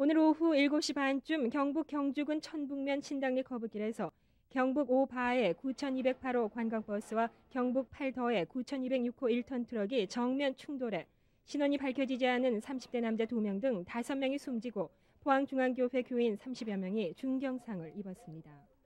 오늘 오후 7시 반쯤 경북 경주군 천북면 신당리 거북길에서 경북 5바의 9208호 관광버스와 경북 8더의 9206호 1톤 트럭이 정면 충돌해 신원이 밝혀지지 않은 30대 남자 2명 등 5명이 숨지고 포항중앙교회 교인 30여 명이 중경상을 입었습니다.